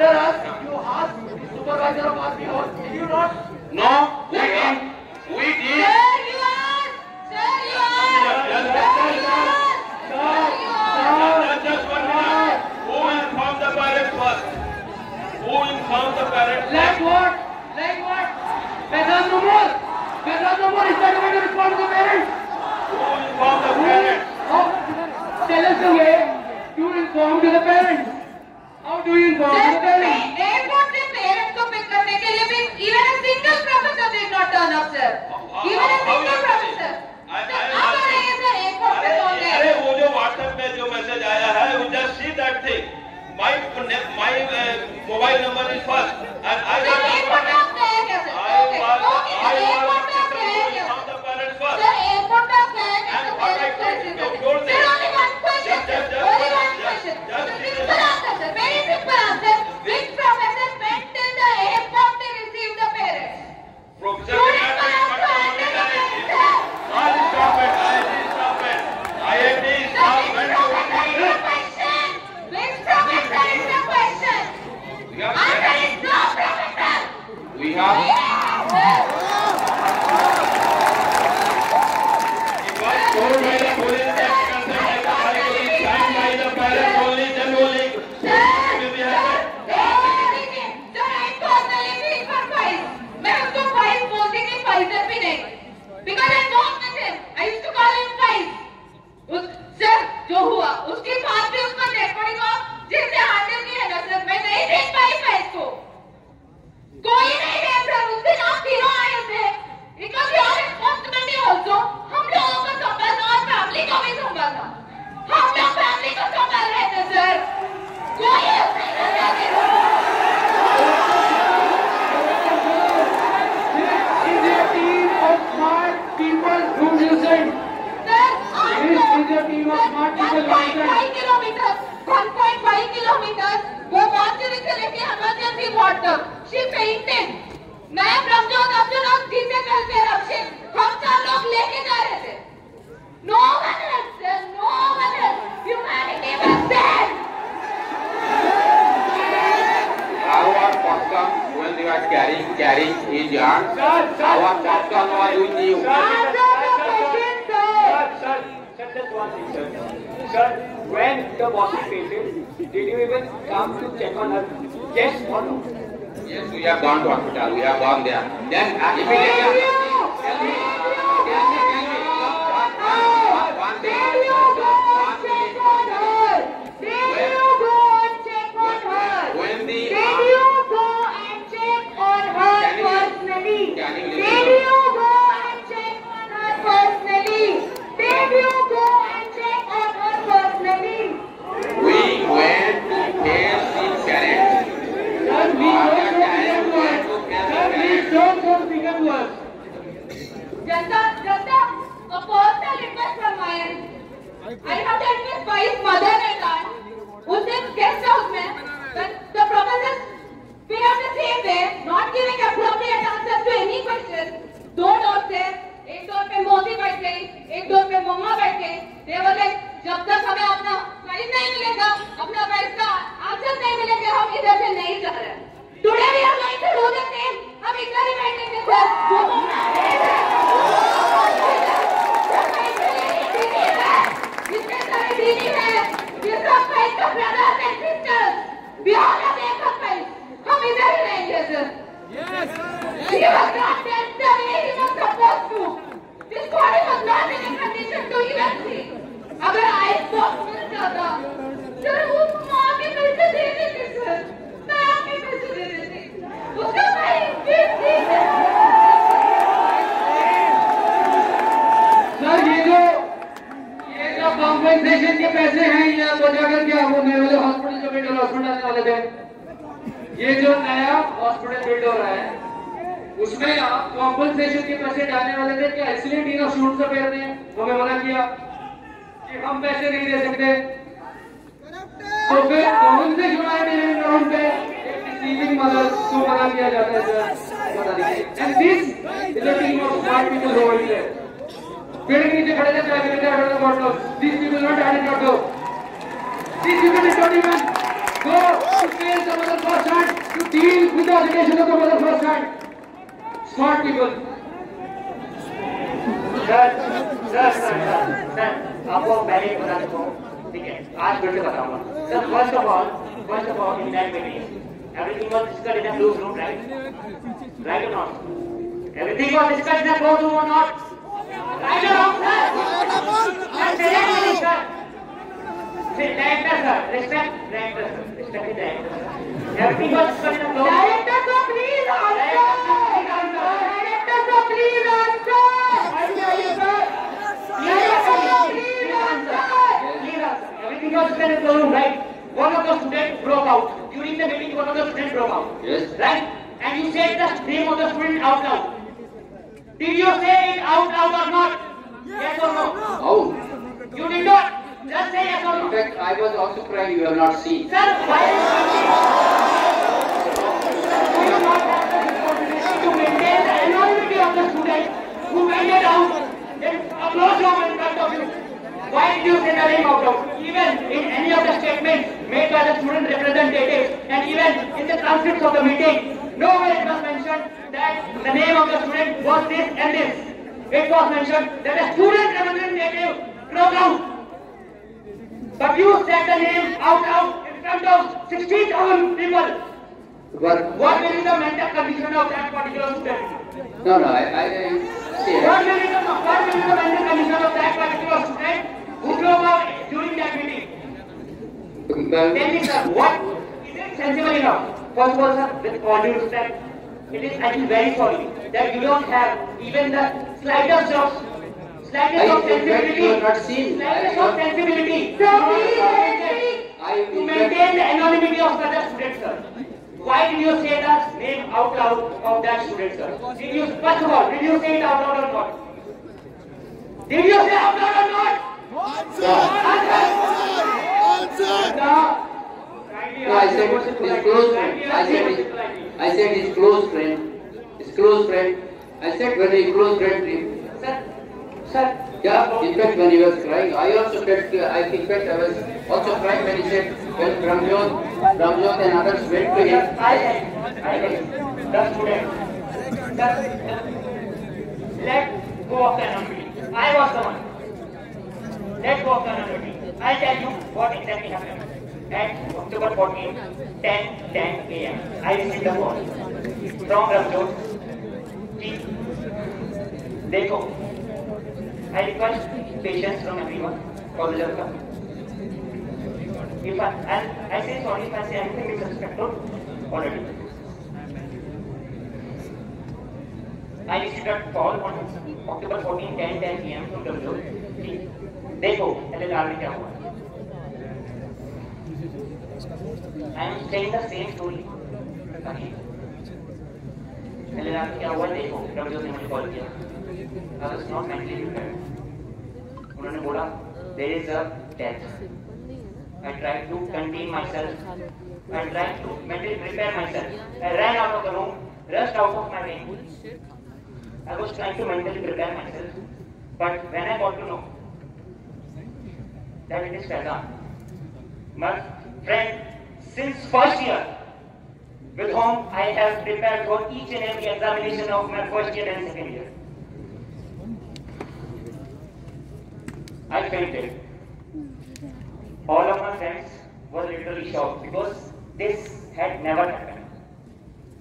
after us, you ask the supervisor of RP house, did you not? No, we did. We did. Sir, you are. Sir, you are. Just, just, sir, you are. Sir, sir, just one minute. Who informed the parents first? Who informed the parents? Like what? Like what? Pedal no more. Pedal no more. Is that going to respond to the parents? Who informed the parents? Oh, tell us the way. You informed the parents. doing wrong. Airport पे parents को pick करने के लिए भी even a single professor did not turn up, sir. Even a single God. She painted. Naib Ramjot Abdul और जीते welfare अफशे हम चार लोग लेके जा रहे थे। No one help no one Our custom, when they were carrying, carrying his our custom was with you. Sir, when the boss fainted, did you even come to check on her? Yes or no? Yes, we have gone to hospital, we have gone there. Then uh, immediately. Compensation के पैसे हैं या तो जाकर क्या होने वाले hospital जो बिल्ड हॉस्पिटल आने वाले थे ये जो नया हॉस्पिटल बिल्ड हो रहा है, उसमें आप कॉम्पनसेशन के पैसे डालने वाले थे, क्या इसलिए डीन ऑफ़ स्टूडेंट अफेयर ने हमें मना किया कि हम पैसे नहीं दे सकते। तो फिर कॉम्पनसेशन पे। receiving मदर को मना किया जाता है सर पता नहीं and this is a team of smart people over here building नीचे खड़े थे मैं नीचे खड़े थे बहुत लोग these people not had it not go these people did not even go to face the mother first hand to deal with the agitation of the mother first hand smart people sir sir sir sir आपको पहले बता देता हूँ ठीक है आज बिल्कुल बताऊँगा sir first of all first of all in that meeting everything was discussed in a close room right right और not everything was discussed in a close room और not director director. Director please answer. Please. Everything was right? One of the students broke out. During the meeting, one of the students broke out. Yes. Right? And you said the name of the student out loud. Did you say it out loud or not? Yes or no? Oh, You did not. Just say yes or no. in fact, I was also crying. You have not seen. Sir, why do you not have the responsibility to maintain the anonymity of the student who went it out in a closed room in front of you? Why did you say the name out loud? Even in any of the statements made by the student representatives and even in the transcripts of the meeting, nowhere it was mentioned that the name of the student was this and this. It was mentioned that a student representative broke out but you said the name out loud in front of 16,000 people. But What will be the mental condition of that particular student? no, no, I, I, I see. What will be the, what will be the mental condition of that particular student who drove out during that meeting? Tell me, sir, what is it sensible enough? First of all, sir, with all due respect, it is, I am very sorry that you don't have even the slightest of slightest of in fact, sensibility. you have not seen. Slightest of sensibility. Sir, please, please. To maintain the anonymity of such a student, sir. Why did you say the name out loud of that student, sir? Did you, first of all, did you say it out loud or not? Did you say out loud or not? Answer. Answer. Answer. No, I said his close. I said his, I said his close friend. His close friend. I said when his close friend. him. Sir, sir, Yeah, in fact when he was crying, I also felt. I in fact I was also crying when he said when Ramjot, Ramjot and others went to him. I I the student, sir, let go of the anonymity. I was the one. Let go of the anonymity. I'll tell you what exactly happened. At October 14, 10, 10 a.m. I received a call from Ramjot. कि देखो I request patience from everyone for the job. If I, and I say sorry if I say anything disrespectful already. I received a call on October 14, 10, 10 p.m. from W. कि देखो LLR में क्या हुआ I am saying the same story again. LLR में क्या हुआ देखो W ने मुझे कॉल किया I was not mentally prepared. उन्होंने बोला there is a death. I tried to contain myself. I tried to mentally prepare myself. I ran out of the room, rushed out of my room. I was trying to mentally prepare myself. But when I got to know that it is Faizan, my friend since first year, with whom I have prepared for each and every examination of my first year and second year. I fainted. All of my friends were literally shocked because this had never happened.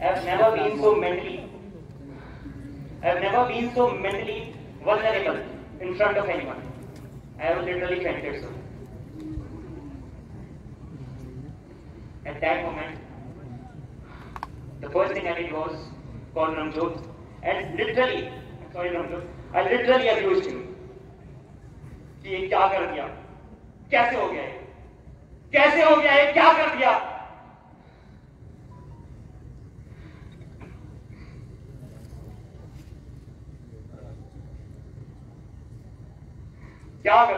I have never been so mentally, I have never been so mentally vulnerable in front of anyone. I have literally fainted so. At that moment, the first thing I did was call Ramjot and literally, sorry Ramjot, I literally abused him. कि ये क्या कर दिया कैसे हो गया ये कैसे हो गया ये क्या कर दिया क्या कर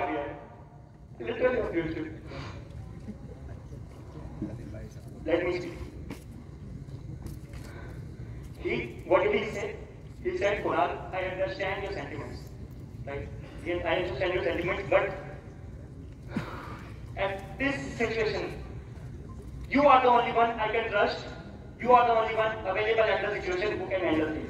He, what did he say? He said, Kunal, I understand your sentiments. Right? I understand your sentiments, but at this situation, You are the only one I can trust. You are the only one available at the situation who can handle this.